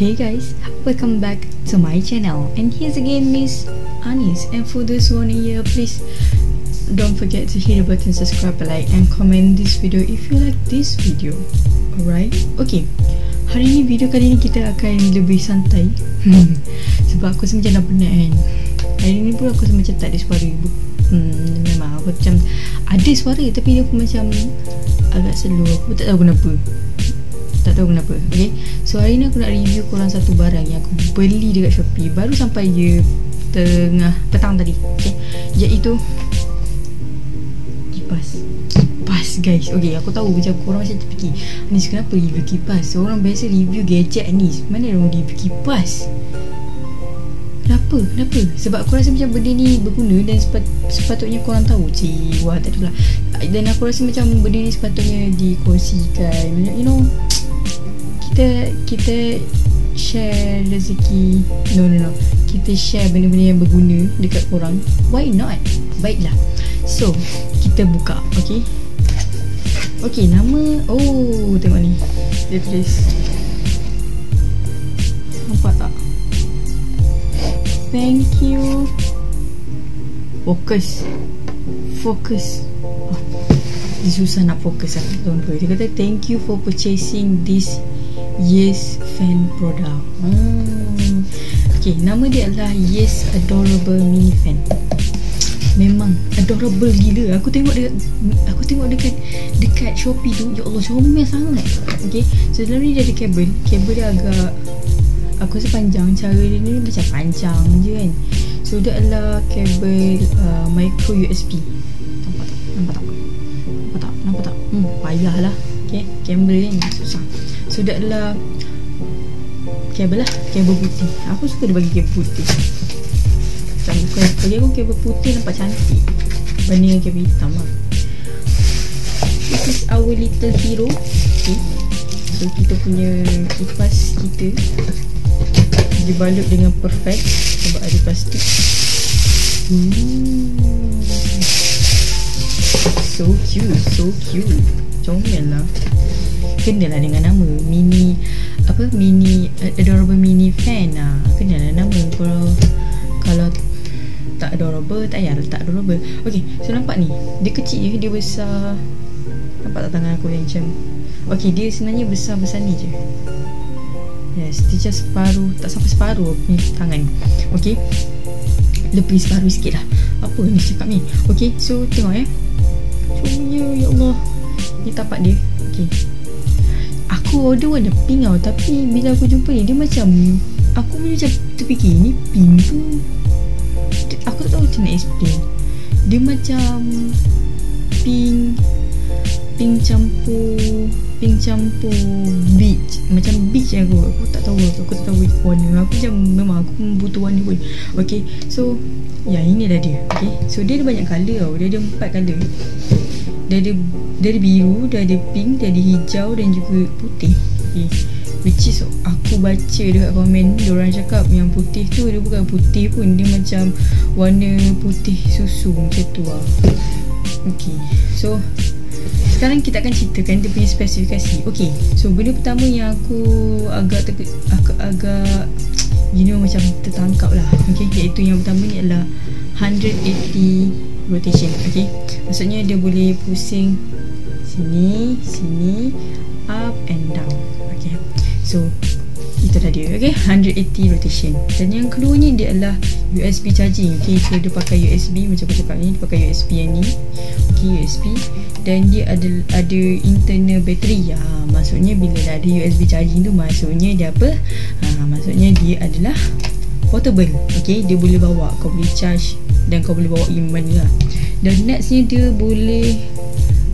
Hey guys, welcome back to my channel. And here's again Miss Anis. And for who wanna hear please don't forget to hit the button subscribe like and comment this video if you like this video. Alright? Okay. Hari ni video kali ni kita akan lebih santai. Sebab aku rasa macam dah penat kan. Hari ni pun aku rasa macam tak ada suara hmm, memang aku macam ada suara tapi dia pun macam agak slow. Aku tak tahu kenapa tak tahu kenapa Okay? So hari ni aku nak review korang satu barang Yang aku beli dekat Shopee. Baru sampai je Tengah petang tadi Okay? Iaitu Kipas. Kipas guys. Okay aku tahu macam korang macam terfikir Anis kenapa review kipas? Orang biasa review gadget Anis. Mana orang review kipas? Kenapa? Kenapa? Sebab aku rasa macam benda ni berguna dan sepat, sepatutnya korang tahu. Cik, wah tak adalah. Dan aku rasa macam benda ni sepatutnya dikongsikan. You know kita kita share rezeki. No no no. Kita share benda-benda yang berguna dekat korang. Why not? Baiklah. So kita buka okay? Okay nama oh tengok ni. Dia tulis. Nampak tak? Thank you. Focus focus oh, dia susah nak fokus lah dia kata thank you for purchasing this Yes Fan Product hmm. Okay, nama dia adalah Yes Adorable Mini Fan Memang adorable gila Aku tengok dia Aku tengok dekat Dekat Shopee tu Ya Allah comel sangat Okay So dalam ni dia ada kabel Kabel dia agak Aku rasa panjang Cara dia ni macam panjang je kan So dia adalah kabel uh, Micro USB Nampak tak? Nampak tak? Nampak tak? Nampak tak? Hmm, payah lah Okay Kamera ni susah Dia adalah Kabel lah Kabel putih. Aku suka dia bagi kabel putih. Macam bukan Bagi aku kabel putih nampak cantik. Banding dengan kabel hitam lah. This is our little hero. Okay. So kita punya kipas kita Dibalut dengan perfect. Sebab ada plastik. Hmm. So cute So cute. Comel lah kenalah dengan nama. Mini apa mini adorable mini fan ah kenalah nama kalau kalau tak adorable tak payah tak adorable. Okey so nampak ni? Dia kecil je dia besar. Nampak tak tangan aku yang macam okey dia sebenarnya besar-besar ni je. Yes dia just separuh tak sampai separuh punya tangan. Okey lebih separuh sikit lah. Apa ni cakap ni? Okey so tengok eh. Cuma ya Allah Ni tapak dia. Okay aku order warna pink tau. Tapi bila aku jumpa ni Dia macam Aku macam terfikir Ni pink tu Aku tak tahu macam nak explain. Dia macam Pink Pink campur Pink campur Beach Macam beach aku Aku tak tahu Aku tak tahu warna Aku macam Memang aku butuh warna pun. Okay So Ya ini dah dia Okay? So dia ada banyak colour tau. Dia ada empat colour dia ada dia ada biru, dia ada pink, dia ada hijau dan juga putih. Okay. Which is aku baca dekat komen dia orang cakap yang putih tu dia bukan putih pun dia macam warna putih susu macam tu lah. Okay. So sekarang kita akan ceritakan dia punya spesifikasi. Okay. So benda pertama yang aku agak ter, aku agak you know macam tertangkap lah. Okay. Iaitu yang pertama ni adalah 180 rotation okay maksudnya dia boleh pusing sini sini up and down. Okay so itu dah dia. Okay 180 rotation. Dan yang keluarnya dia adalah USB charging. Okay so dia pakai USB macam aku cakap ni. Dia pakai USB yang ni. Okay USB dan dia ada ada internal battery ya maksudnya bila dah ada USB charging tu maksudnya dia apa? Ha, maksudnya dia adalah portable. Okay dia boleh bawa. Kau boleh charge dan kau boleh bawa pergi mana lah dan nextnya dia boleh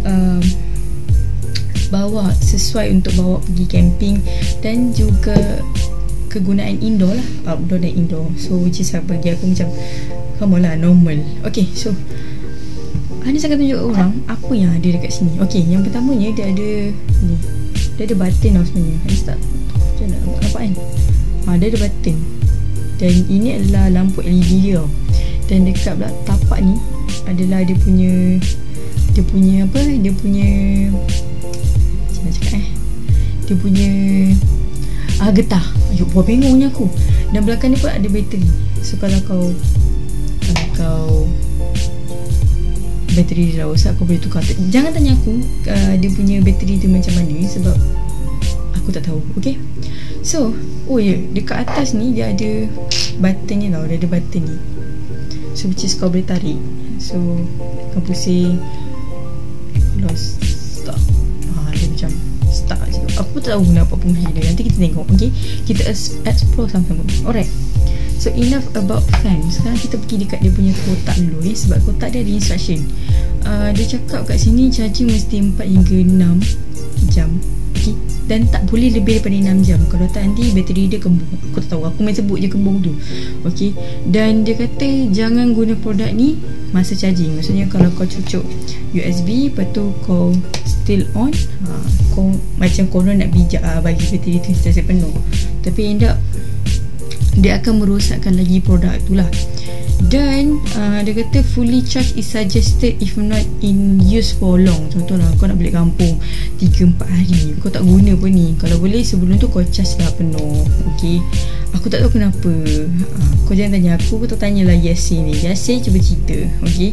um, bawa sesuai untuk bawa pergi camping dan juga kegunaan indoor lah outdoor dan indoor. So which is bagi aku macam come on lah normal. Ok so Ani saya akan tunjuk orang apa yang ada dekat sini? Ok yang pertamanya dia ada ni dia ada button tau sebenarnya. Ani start macam mana nampak kan? Ha, dia ada button. Dan ini adalah lampu LED dia tau dan dekat belak tapak ni adalah dia punya dia punya apa? Dia punya macam mana cakap eh? Dia punya ah getah. Ayuh buah bengongnya aku. Dan belakang ni pun ada bateri. So kalau kau kalau kau bateri dia dah rosak kau boleh tukar. Jangan tanya aku uh, dia punya bateri tu macam mana sebab aku tak tahu okay so oh ya. Yeah, dekat atas ni dia ada button ni tau. Dia ada button ni so which is kau boleh tarik. So kau pusing. Kalau start ah, dia macam start je aku tak tahu apa fungsi dia. Nanti kita tengok okay? Kita explore sama-sama alright So enough about fan. Sekarang kita pergi dekat dia punya kotak dulu eh Sebab kotak dia ada instruction. Uh, Dia cakap kat sini charging mesti 4 hingga 6 jam. Okay. Dan tak boleh lebih daripada 6 jam. Kalau tak nanti bateri dia kembung. Aku tak tahu. Aku main sebut je kembung tu. Okay. Dan dia kata Jangan guna produk ni Masa charging. Maksudnya kalau kau cucuk USB Lepas tu kau still on ha, Kau macam konon nak bijak ha, Bagi bateri tu sentiasa penuh. Tapi end up dia akan merosakkan lagi produk tu lah dan uh, dia kata fully charge is suggested if not in use for long. Contohlah kau nak balik kampung 3-4 hari. Kau tak guna pun ni. Kalau boleh sebelum tu kau charge lah penuh. Ok aku tak tahu kenapa. Uh, kau jangan tanya aku kau tak tanyalah Yasin ni. Yasin cuba cerita ok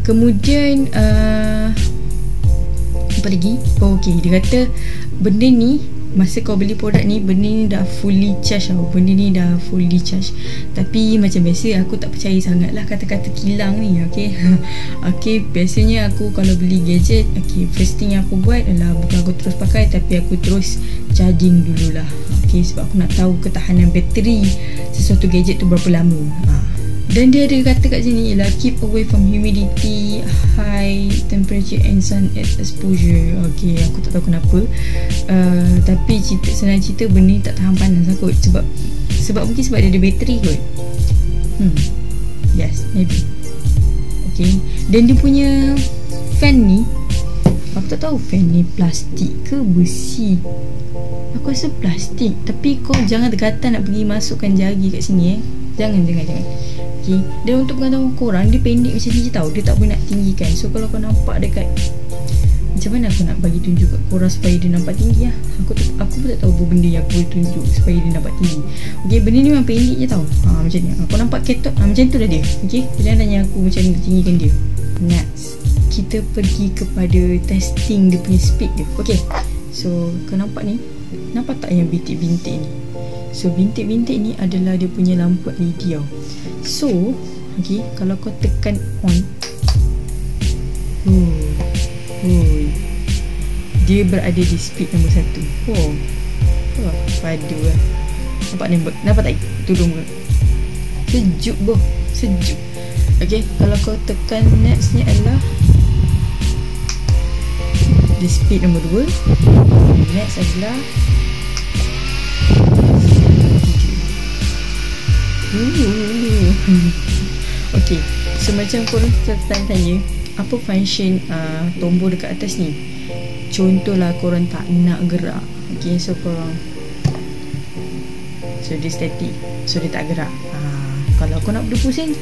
kemudian uh, apa lagi? Oh, ok dia kata benda ni masa kau beli produk ni benda ni dah fully charge tau. Benda ni dah fully charge tapi macam biasa aku tak percaya sangat lah kata-kata kilang ni ok ok biasanya aku kalau beli gadget ok first thing yang aku buat adalah bukan aku terus pakai tapi aku terus charging dululah. Ok sebab aku nak tahu ketahanan bateri sesuatu gadget tu berapa lama. Ha. Dan dia ada kata kat sini ialah keep away from humidity, high temperature and sun exposure. Okay, aku tak tahu kenapa. Uh, tapi cerita senang cerita benda ni tak tahan panas kot sebab sebab mungkin sebab dia ada bateri kot. Hmm. Yes, maybe. Okay. Dan dia punya fan ni aku tak tahu fan ni plastik ke besi. Aku rasa plastik Tapi kau jangan dekatan nak pergi masukkan jari kat sini eh Jangan, jangan, jangan Okay Dan untuk pengetahuan korang Dia pendek macam ni je tau. Dia tak boleh nak tinggikan. So kalau kau nampak dekat Macam mana aku nak bagi tunjuk kat korang Supaya dia nampak tinggi lah? Aku aku pun tak tahu apa benda yang aku boleh tunjuk Supaya dia nampak tinggi. Okay benda ni memang pendek je tau. Ha, Macam ni. Aku nampak ketot ha, Macam tu dah dia. Okay Jangan tanya aku macam mana tinggikan dia. Next Kita pergi kepada testing dia punya speed dia. Okay So kau nampak ni? Nampak tak yang bintik-bintik ni? So bintik-bintik ni adalah dia punya lampu LED tau So Okay Kalau kau tekan on. Uh, uh, Dia berada di speed nombor satu. Oh Oh Padu lah. Nampak ni Nampak tak? Turun ke Sejuk boh. Sejuk. Okay Kalau kau tekan next ni adalah Di speed nombor dua. Next adalah Okay So macam korang tanya-tanya Apa function uh, tombol dekat atas ni? Contohlah korang tak nak gerak. Okay so korang So dia static So dia tak gerak. Uh, Kalau kau nak berpusing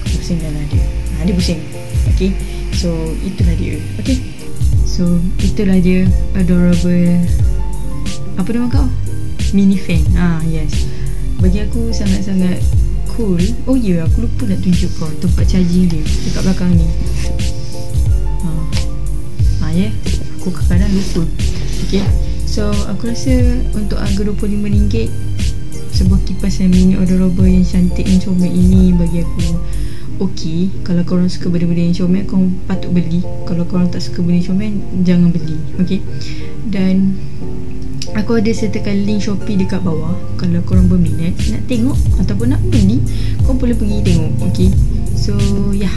Kau pusing dalam dia. Uh, Dia pusing. Okay So itulah dia. Okay So itulah dia Adorable Apa nama kau? Mini fan. Ah yes bagi aku sangat-sangat cool. Oh ya yeah, aku lupa nak tunjuk kau tempat charging dia dekat belakang ni. Ha. Ha ya. Yeah. aku kadang-kadang lupa. Ok so aku rasa untuk harga RM25 sebuah kipas yang mini adorable yang cantik yang comel ini bagi aku Okey, kalau korang suka benda-benda yang comel Korang patut beli. Kalau korang tak suka benda yang comel Jangan beli. Okay Dan Aku ada sertakan link Shopee dekat bawah. Kalau korang berminat Nak tengok Ataupun nak beli Korang boleh pergi tengok Okay So yeah